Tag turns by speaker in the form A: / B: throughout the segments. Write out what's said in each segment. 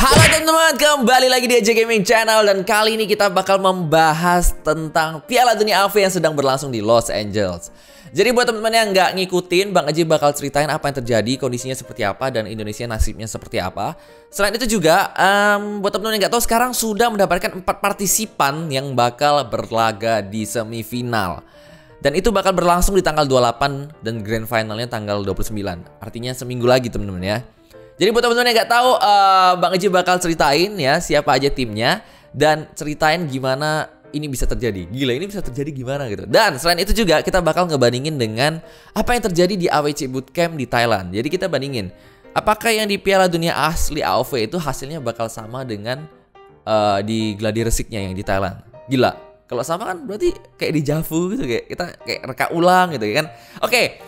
A: Halo teman-teman, kembali lagi di AJ Gaming Channel dan kali ini kita bakal membahas tentang Piala Dunia AFC yang sedang berlangsung di Los Angeles. Jadi buat teman-teman yang nggak ngikutin, Bang Aji bakal ceritain apa yang terjadi, kondisinya seperti apa, dan Indonesia nasibnya seperti apa. Selain itu juga, um, buat teman-teman yang nggak tahu, sekarang sudah mendapatkan empat partisipan yang bakal berlaga di semifinal. Dan itu bakal berlangsung di tanggal 28 dan grand finalnya tanggal 29. Artinya seminggu lagi teman-teman ya. Jadi buat teman-teman yang nggak tahu, uh, Bang Eji bakal ceritain ya siapa aja timnya dan ceritain gimana ini bisa terjadi. Gila ini bisa terjadi gimana gitu. Dan selain itu juga kita bakal ngebandingin dengan apa yang terjadi di AWC Bootcamp di Thailand. Jadi kita bandingin apakah yang di Piala Dunia asli AOV itu hasilnya bakal sama dengan uh, di Gladi Resiknya yang di Thailand. Gila. Kalau sama kan berarti kayak di Javu gitu kayak kita kayak reka ulang gitu kan. Oke.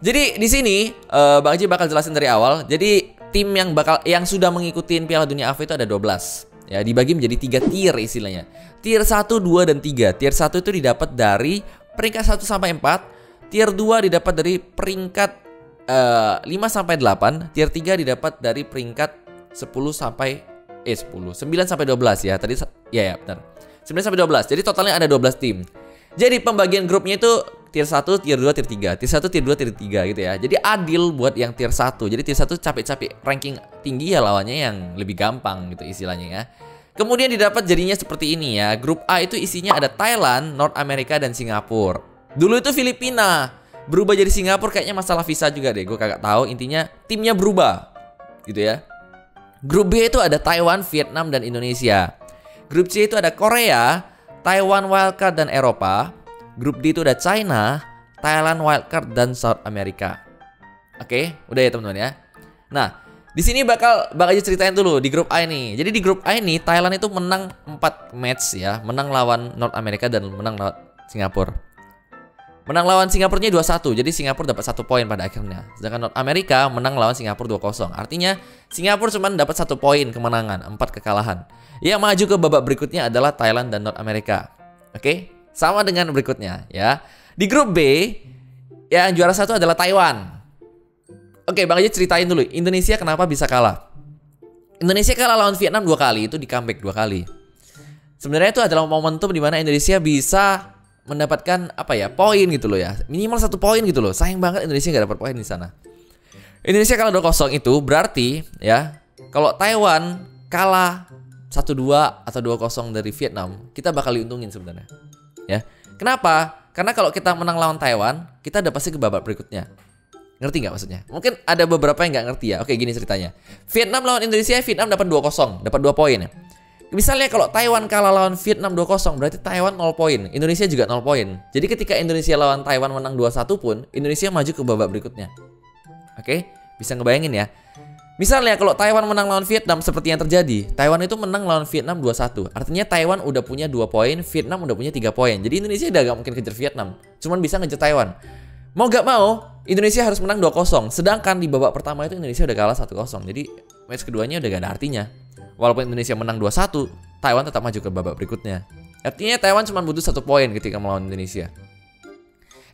A: Jadi di sini uh, Bang Eji bakal jelasin dari awal. Jadi tim yang bakal yang sudah mengikuti Piala Dunia AFC itu ada 12. Ya, dibagi menjadi tiga tier istilahnya. Tier 1, 2 dan 3. Tier 1 itu didapat dari peringkat 1 sampai 4. Tier 2 didapat dari peringkat uh, eh, 5 sampai 8. Tier 3 didapat dari peringkat 10 sampai eh 10. 9 sampai 12 ya. Tadi ya ya benar. 9 sampai 12. Jadi totalnya ada 12 tim. Jadi pembagian grupnya itu tier 1, tier 2, tier 3. Tier 1, tier 2, tier 3 gitu ya. Jadi adil buat yang tier 1. Jadi tier 1 capek-capek ranking tinggi ya lawannya yang lebih gampang gitu istilahnya ya. Kemudian didapat jadinya seperti ini ya. Grup A itu isinya ada Thailand, North America dan Singapura. Dulu itu Filipina. Berubah jadi Singapura kayaknya masalah visa juga deh. Gue kagak tahu. Intinya timnya berubah. Gitu ya. Grup B itu ada Taiwan, Vietnam dan Indonesia. Grup C itu ada Korea, Taiwan Wildcard dan Eropa. Grup D itu ada China, Thailand Wildcard dan South America. Oke, udah ya teman-teman ya. Nah, di sini bakal bakal aja ceritain dulu di grup A ini. Jadi di grup A ini Thailand itu menang 4 match ya, menang lawan North America dan menang lawan Singapura. Menang lawan Singapurnya 2-1. Jadi Singapura dapat satu poin pada akhirnya. Sedangkan North America menang lawan Singapura 2-0. Artinya Singapura cuma dapat satu poin kemenangan, 4 kekalahan. Yang maju ke babak berikutnya adalah Thailand dan North America. Oke? Sama dengan berikutnya ya. Di grup B yang juara satu adalah Taiwan. Oke, Bang aja ceritain dulu Indonesia kenapa bisa kalah. Indonesia kalah lawan Vietnam dua kali, itu di comeback dua kali. Sebenarnya itu adalah momentum di mana Indonesia bisa mendapatkan apa ya poin gitu loh ya minimal satu poin gitu loh sayang banget Indonesia nggak dapat poin di sana Indonesia kalah 2-0 itu berarti ya kalau Taiwan kalah 1-2 atau 2-0 dari Vietnam kita bakal diuntungin sebenarnya ya. Kenapa? Karena kalau kita menang lawan Taiwan, kita udah pasti ke babak berikutnya. Ngerti nggak maksudnya? Mungkin ada beberapa yang nggak ngerti ya. Oke, gini ceritanya. Vietnam lawan Indonesia, Vietnam dapat 2-0, dapat 2 poin ya. Misalnya kalau Taiwan kalah lawan Vietnam 2-0, berarti Taiwan 0 poin, Indonesia juga 0 poin. Jadi ketika Indonesia lawan Taiwan menang 2-1 pun, Indonesia maju ke babak berikutnya. Oke? Bisa ngebayangin ya. Misalnya kalau Taiwan menang lawan Vietnam seperti yang terjadi, Taiwan itu menang lawan Vietnam 2-1. Artinya Taiwan udah punya 2 poin, Vietnam udah punya 3 poin. Jadi Indonesia udah gak mungkin kejar Vietnam, cuman bisa ngejar Taiwan. Mau gak mau, Indonesia harus menang 2-0. Sedangkan di babak pertama itu Indonesia udah kalah 1-0. Jadi match keduanya udah gak ada artinya. Walaupun Indonesia menang 2-1, Taiwan tetap maju ke babak berikutnya. Artinya Taiwan cuma butuh satu poin ketika melawan Indonesia.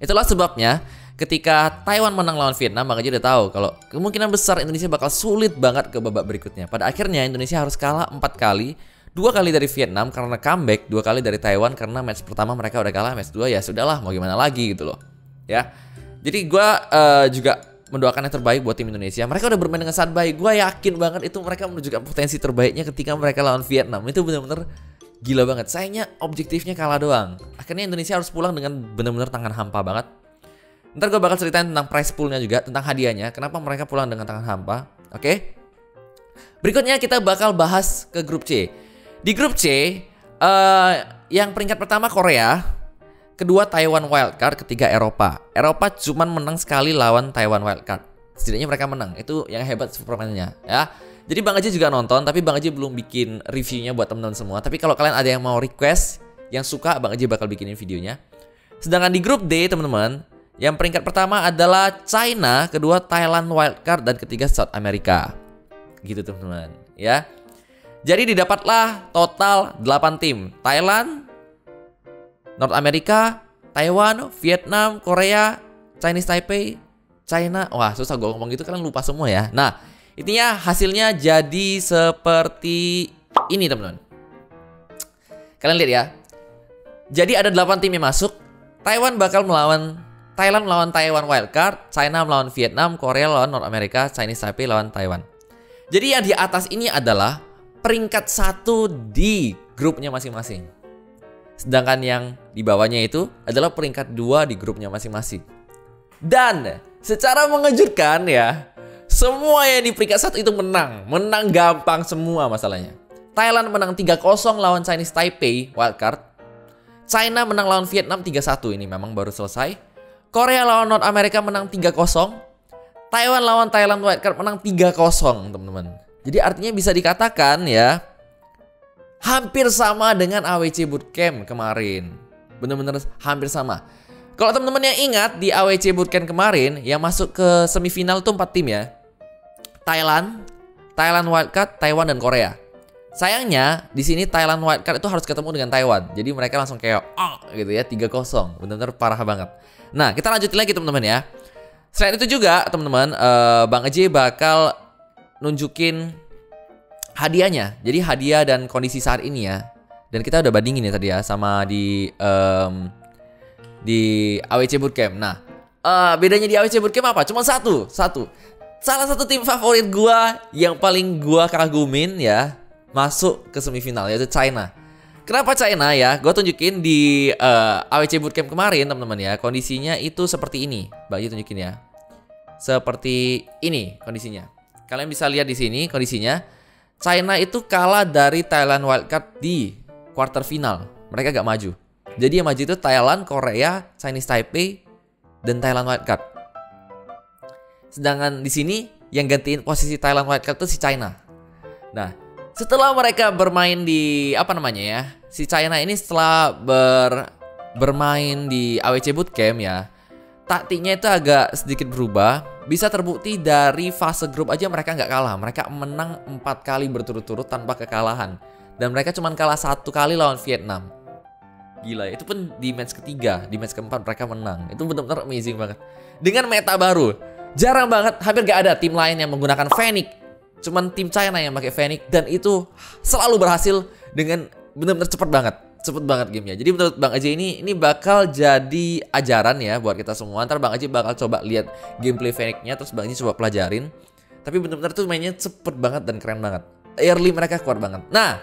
A: Itulah sebabnya ketika Taiwan menang lawan Vietnam, maka dia udah tahu kalau kemungkinan besar Indonesia bakal sulit banget ke babak berikutnya. Pada akhirnya Indonesia harus kalah empat kali, dua kali dari Vietnam karena comeback, dua kali dari Taiwan karena match pertama mereka udah kalah, match dua ya sudahlah mau gimana lagi gitu loh. Ya, jadi gue uh, juga mendoakan yang terbaik buat tim Indonesia. Mereka udah bermain dengan sangat baik. Gue yakin banget itu mereka menunjukkan potensi terbaiknya ketika mereka lawan Vietnam. Itu benar-benar gila banget. Sayangnya objektifnya kalah doang. Akhirnya Indonesia harus pulang dengan benar-benar tangan hampa banget. Ntar gue bakal ceritain tentang prize poolnya juga, tentang hadiahnya. Kenapa mereka pulang dengan tangan hampa. Oke. Okay? Berikutnya kita bakal bahas ke grup C. Di grup C, uh, yang peringkat pertama Korea, kedua Taiwan Wildcard, ketiga Eropa. Eropa cuma menang sekali lawan Taiwan Wildcard. Setidaknya mereka menang. Itu yang hebat Superman-nya, ya. Jadi Bang Aji juga nonton, tapi Bang Aji belum bikin reviewnya buat teman-teman semua. Tapi kalau kalian ada yang mau request, yang suka, Bang Aji bakal bikinin videonya. Sedangkan di grup D, teman-teman, yang peringkat pertama adalah China, kedua Thailand wildcard dan ketiga South America. Gitu teman-teman, ya. Jadi didapatlah total 8 tim. Thailand, North America, Taiwan, Vietnam, Korea, Chinese Taipei, China. Wah, susah gue ngomong gitu kalian lupa semua ya. Nah, Intinya hasilnya jadi seperti ini teman-teman. Kalian lihat ya. Jadi ada 8 tim yang masuk. Taiwan bakal melawan Thailand melawan Taiwan wildcard, China melawan Vietnam, Korea lawan North America, Chinese Taipei lawan Taiwan. Jadi yang di atas ini adalah peringkat satu di grupnya masing-masing. Sedangkan yang di bawahnya itu adalah peringkat dua di grupnya masing-masing. Dan secara mengejutkan ya, semua yang di peringkat satu itu menang. Menang gampang semua masalahnya. Thailand menang 3-0 lawan Chinese Taipei wildcard. China menang lawan Vietnam 3-1 ini memang baru selesai. Korea lawan North America menang 3-0. Taiwan lawan Thailand wildcard menang 3-0, teman-teman. Jadi artinya bisa dikatakan ya hampir sama dengan AWC Bootcamp kemarin. Bener-bener hampir sama. Kalau teman-teman yang ingat di AWC Bootcamp kemarin yang masuk ke semifinal tuh 4 tim ya. Thailand, Thailand wildcard, Taiwan dan Korea. Sayangnya di sini Thailand wildcard itu harus ketemu dengan Taiwan. Jadi mereka langsung kayak oh gitu ya 3-0. Benar-benar parah banget. Nah, kita lanjutin lagi teman-teman ya. Selain itu juga teman-teman, uh, Bang Eji bakal nunjukin hadiahnya. Jadi hadiah dan kondisi saat ini ya. Dan kita udah bandingin ya tadi ya sama di um, di AWC Bootcamp. Nah, uh, bedanya di AWC Bootcamp apa? Cuma satu, satu. Salah satu tim favorit gua yang paling gua kagumin ya masuk ke semifinal yaitu China. Kenapa China ya? Gue tunjukin di uh, eh, AWC Bootcamp kemarin teman-teman ya. Kondisinya itu seperti ini. Bagi tunjukin ya. Seperti ini kondisinya. Kalian bisa lihat di sini kondisinya. China itu kalah dari Thailand Wildcard di quarter final. Mereka gak maju. Jadi yang maju itu Thailand, Korea, Chinese Taipei, dan Thailand Wildcard. Sedangkan di sini yang gantiin posisi Thailand Wildcard itu si China. Nah, setelah mereka bermain di apa namanya ya si China ini setelah ber bermain di AWC Bootcamp ya taktiknya itu agak sedikit berubah. Bisa terbukti dari fase grup aja mereka nggak kalah. Mereka menang empat kali berturut-turut tanpa kekalahan. Dan mereka cuma kalah satu kali lawan Vietnam. Gila itu pun di match ketiga di match keempat mereka menang. Itu benar-benar amazing banget. Dengan meta baru jarang banget hampir gak ada tim lain yang menggunakan Fenix cuman tim China yang pakai Fenix dan itu selalu berhasil dengan benar-benar cepet banget cepet banget gamenya. Jadi menurut Bang Aji ini ini bakal jadi ajaran ya buat kita semua. Ntar Bang Aji bakal coba lihat gameplay Fenixnya terus Bang Aji coba pelajarin. Tapi benar-benar tuh mainnya cepet banget dan keren banget. Early mereka kuat banget. Nah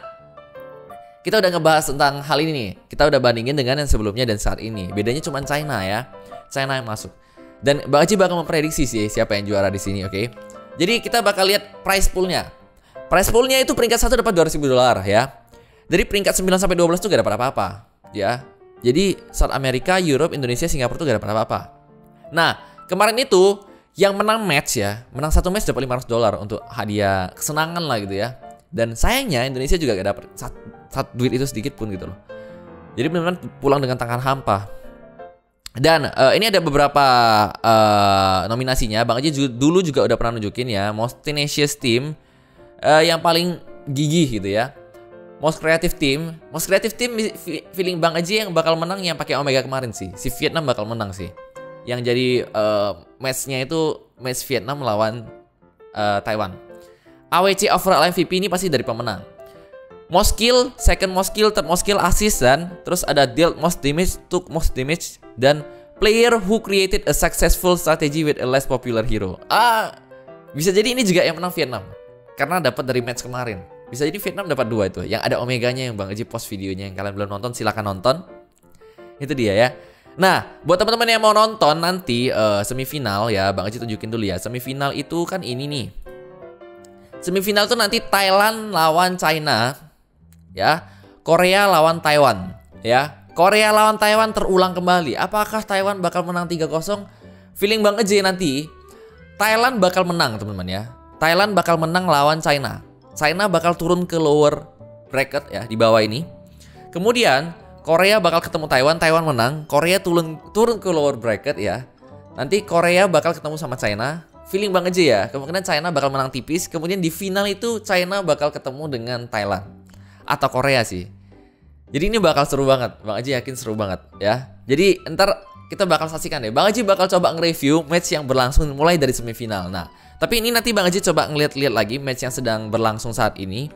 A: kita udah ngebahas tentang hal ini nih. Kita udah bandingin dengan yang sebelumnya dan saat ini. Bedanya cuma China ya. China yang masuk. Dan Bang Aji bakal memprediksi sih siapa yang juara di sini oke? okay? Jadi kita bakal lihat price poolnya. Price poolnya itu peringkat satu dapat 200 ribu dolar ya. Dari peringkat 9 sampai 12 tuh gak dapat apa-apa ya. Jadi South America, Europe, Indonesia, Singapura tuh gak dapat apa-apa. Nah, kemarin itu yang menang match ya, menang satu match dapat 500 dolar untuk hadiah kesenangan lah gitu ya. Dan sayangnya Indonesia juga gak dapat satu duit itu sedikit pun gitu loh. Jadi benar-benar pulang dengan tangan hampa. Dan uh, ini ada beberapa uh, nominasinya. Bang Aji dulu juga udah pernah nunjukin ya, Most Tenacious Team uh, yang paling gigih gitu ya. Most Creative Team, Most Creative Team feeling Bang Aji yang bakal menang yang pakai Omega kemarin sih. Si Vietnam bakal menang sih. Yang jadi uh, matchnya itu match Vietnam melawan uh, Taiwan. AWC overall MVP ini pasti dari pemenang. Most kill, second most kill, third most kill, assist dan terus ada dealt most damage, took most damage dan player who created a successful strategy with a less popular hero. Ah, bisa jadi ini juga yang menang Vietnam karena dapat dari match kemarin. Bisa jadi Vietnam dapat dua itu. Yang ada omeganya yang Bang Eji post videonya yang kalian belum nonton silahkan nonton. Itu dia ya. Nah, buat teman-teman yang mau nonton nanti uh, semifinal ya, Bang Eji tunjukin dulu ya. Semifinal itu kan ini nih. Semifinal tuh nanti Thailand lawan China ya. Korea lawan Taiwan, ya. Korea lawan Taiwan terulang kembali. Apakah Taiwan bakal menang 3-0? Feeling Bang aja nanti Thailand bakal menang, teman-teman ya. Thailand bakal menang lawan China. China bakal turun ke lower bracket ya di bawah ini. Kemudian Korea bakal ketemu Taiwan, Taiwan menang, Korea turun turun ke lower bracket ya. Nanti Korea bakal ketemu sama China. Feeling Bang aja ya, kemungkinan China bakal menang tipis. Kemudian di final itu China bakal ketemu dengan Thailand atau Korea sih. Jadi ini bakal seru banget. Bang Aji yakin seru banget ya. Jadi ntar kita bakal saksikan deh. Bang Aji bakal coba nge-review match yang berlangsung mulai dari semifinal. Nah, Tapi ini nanti Bang Aji coba ngeliat-liat lagi match yang sedang berlangsung saat ini.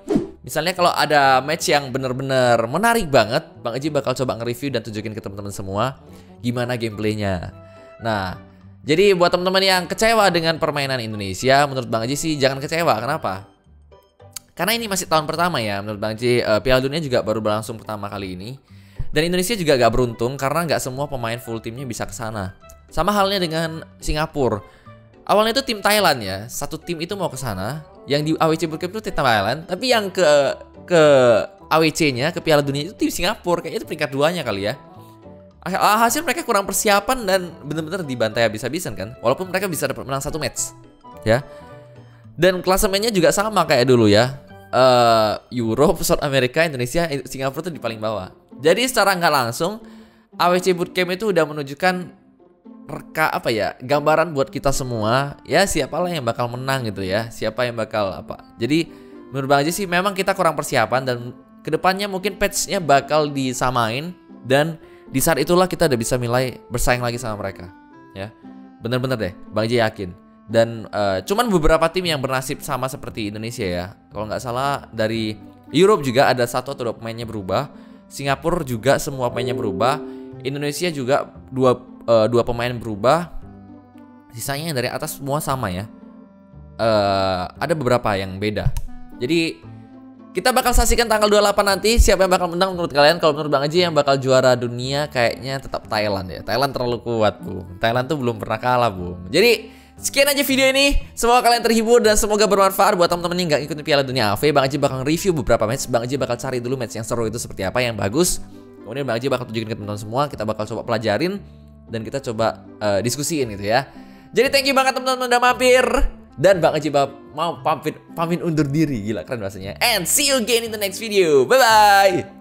A: Misalnya kalau ada match yang bener-bener menarik banget, Bang Aji bakal coba nge-review dan tunjukin ke teman-teman semua gimana gameplaynya. Nah, jadi buat teman-teman yang kecewa dengan permainan Indonesia, menurut Bang Aji sih jangan kecewa. Kenapa? Karena ini masih tahun pertama ya, menurut Bang Aji. Uh, Piala Dunia juga baru berlangsung pertama kali ini. Dan Indonesia juga gak beruntung karena nggak semua pemain full timnya bisa ke sana. Sama halnya dengan Singapura. Awalnya itu tim Thailand ya, satu tim itu mau ke sana, yang di AWC Bootcamp itu tim Thailand, tapi yang ke ke AWC-nya ke Piala Dunia itu tim Singapura, kayaknya itu peringkat duanya kali ya. Hasil mereka kurang persiapan dan benar-benar dibantai habis-habisan kan, walaupun mereka bisa dapat menang satu match, ya. Dan klasemennya juga sama kayak dulu ya. Uh, Europe, South America, Indonesia, Singapura itu di paling bawah. Jadi secara nggak langsung AWC Bootcamp itu udah menunjukkan reka apa ya gambaran buat kita semua ya siapalah yang bakal menang gitu ya siapa yang bakal apa. Jadi menurut bang Aji sih memang kita kurang persiapan dan ke depannya mungkin patchnya bakal disamain dan di saat itulah kita udah bisa mulai bersaing lagi sama mereka ya. Bener-bener deh bang Aji yakin dan uh, cuman beberapa tim yang bernasib sama seperti Indonesia ya. Kalau nggak salah dari Europe juga ada satu atau dua pemainnya berubah. Singapura juga semua pemainnya berubah. Indonesia juga dua uh, dua pemain berubah. Sisanya yang dari atas semua sama ya. Uh, ada beberapa yang beda. Jadi kita bakal saksikan tanggal 28 nanti siapa yang bakal menang menurut kalian. Kalau menurut Bang Aji yang bakal juara dunia kayaknya tetap Thailand ya. Thailand terlalu kuat bu Thailand tuh belum pernah kalah bu jadi Sekian aja video ini, semoga kalian terhibur dan semoga bermanfaat buat teman-teman yang nggak ikutin Piala Dunia AV. Bang Aji bakal review beberapa match, Bang Aji bakal cari dulu match yang seru itu seperti apa, yang bagus. Kemudian Bang Aji bakal tunjukin ke teman-teman semua, kita bakal coba pelajarin dan kita coba uh, diskusiin gitu ya. Jadi thank you banget teman-teman udah mampir dan Bang Aji mau pamit pamit undur diri gila keren bahasanya. And see you again in the next video. Bye bye.